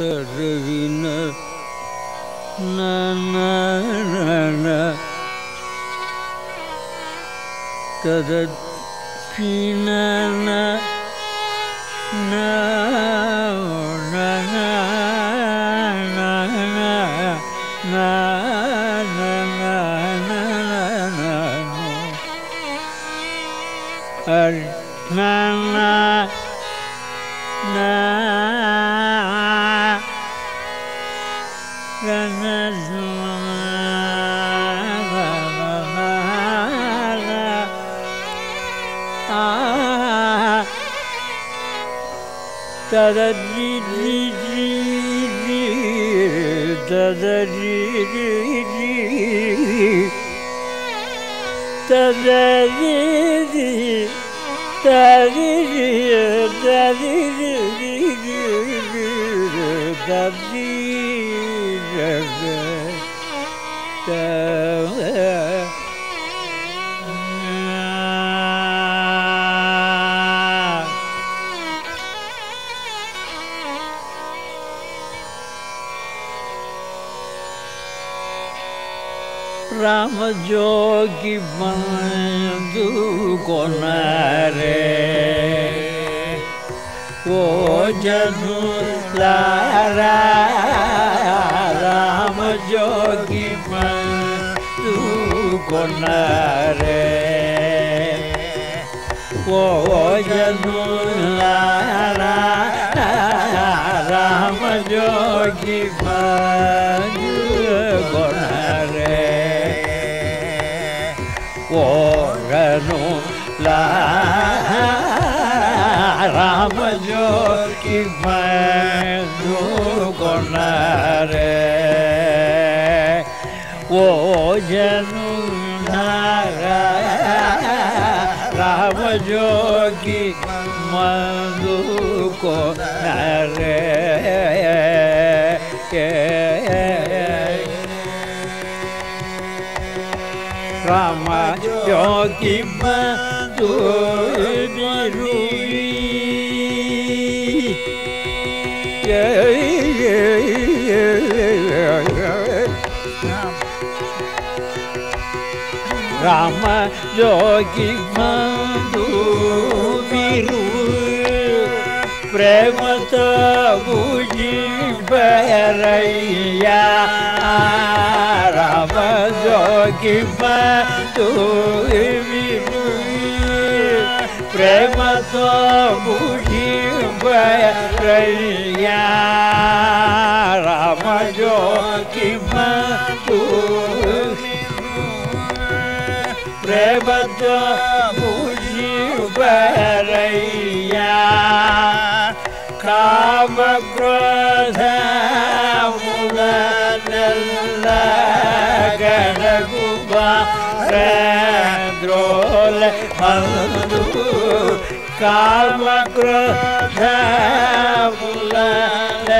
terevine na na na na tadat pina na na na na na na na na na na da da di di di di da da di di di da da di di da di di da di di di d Ram जोगी बंधु को रे वो जनु Lara Ram जोगी बंधु को रे वो जनु लारा राम जोगी बंधु कोन रामजो भो नो ज रामजोगी मनुको न रामचोगी मधु राम विरु प्रेम बुजर्या विरु प्रेम बुद्धिबर्या பத்தோ பூஜிபரையா காமக்ரோத முதல்ல கணகுபாரோல மந்து காமக்ரோத முதல்ல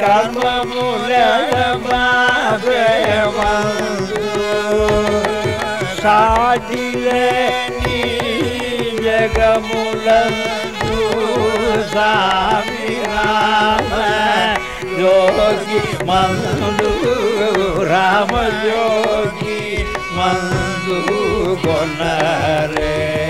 कर्म मूल साजिले जग मूल स्वामी योगी मंदू राम योगी मंदू बन रे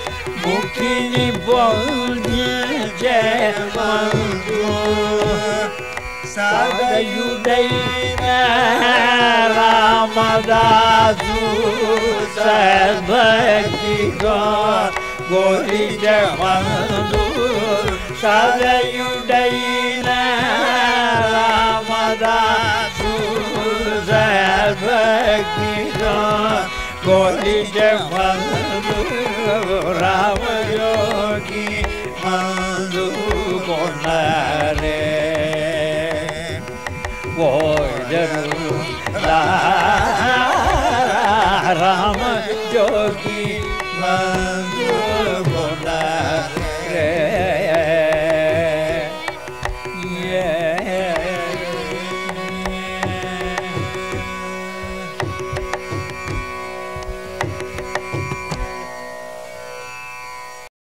Mukini bol dilce mandu Sada yüreğime ramada su Serbeki gör gorice mandu Sada yüreğine ramada su Serbeki gör कोटि जपन राम योगी मंदु को रे वो जरूर राम योगी मंदु